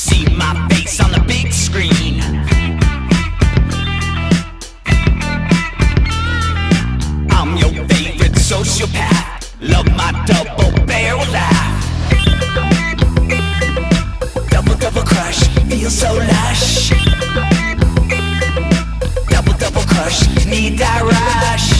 See my face on the big screen. I'm your favorite sociopath. Love my double barrel laugh. Double, double crush, feel so lush. Double, double crush, need that rush.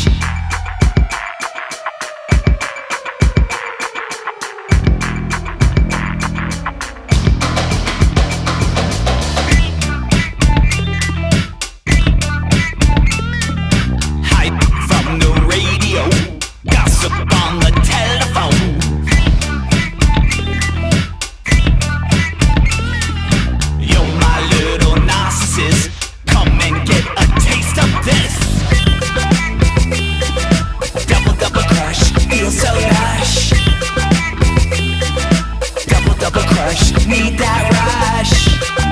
Need that rush